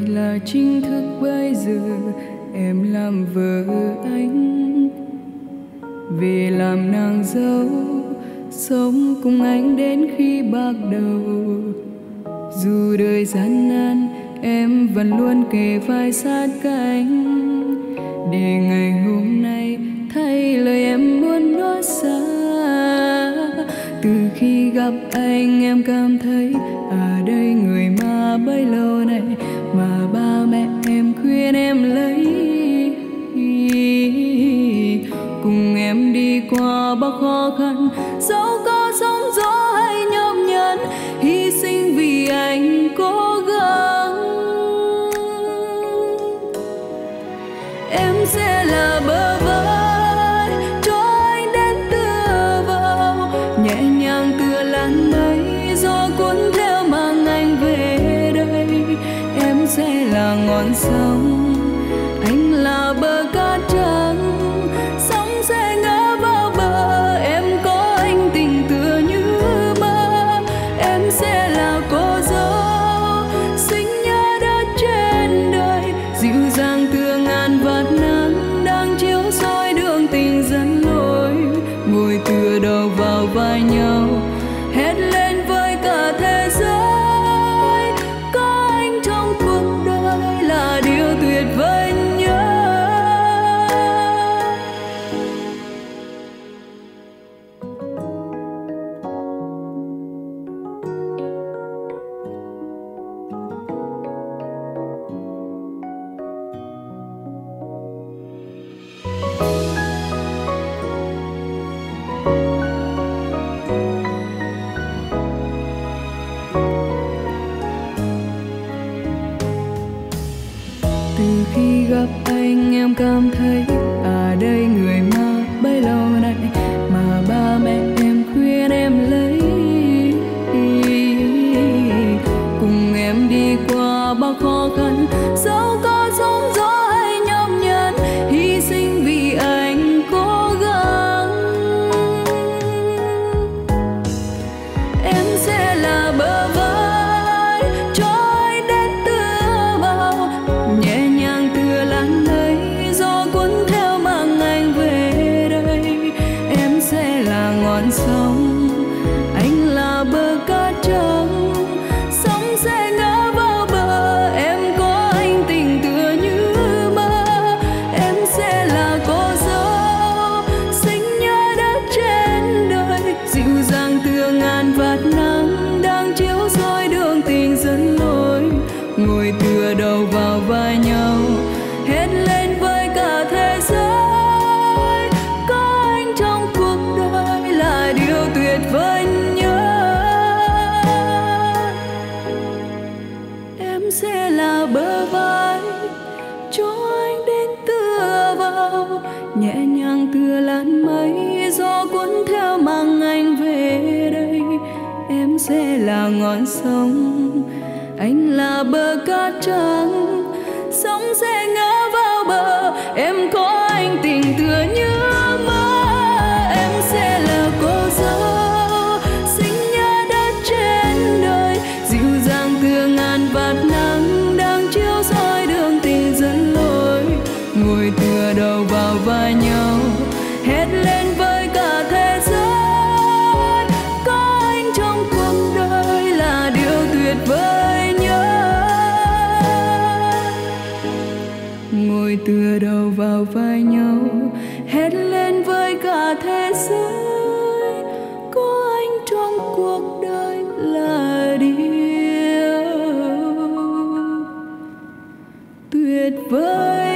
là chính thức bây giờ em làm vợ anh. Về làm nàng dâu, sống cùng anh đến khi bạc đầu. Dù đời gian nan, em vẫn luôn kề vai sát cánh. Để ngày hôm nay thay lời em muốn nói xa, từ khi gặp anh, em cảm thấy ở đây người mà bấy lâu nay mà ba mẹ em khuyên em lấy. Cùng em đi qua bao khó khăn, dẫu là anh là bờ cát trắng, sóng sẽ ngã vào bờ. Em có anh tình tựa như mơ, em sẽ là cô dâu. Xinh nhớ đã trên đời, dịu dàng tựa ngàn vạt nắng đang chiếu soi đường tình dẫn lối. Ngồi tựa đầu vào vai nhau không cảm thấy à đây người mà bấy lâu nay mà ba mẹ em khuyên em lấy. Cùng em đi qua bao khó khăn dẫu có sóng gió nhẹ nhàng tựa làn mây gió cuốn theo mang anh về đây em sẽ là ngọn sông anh là bờ cát trắng, sóng sẽ ngỡ. đầu vào vai nhau, hét lên với cả thế giới. Có anh trong cuộc đời là điều tuyệt vời nhất. Ngồi tựa đầu vào vai nhau, hét lên với cả thế giới. Có anh trong cuộc đời là điều tuyệt vời.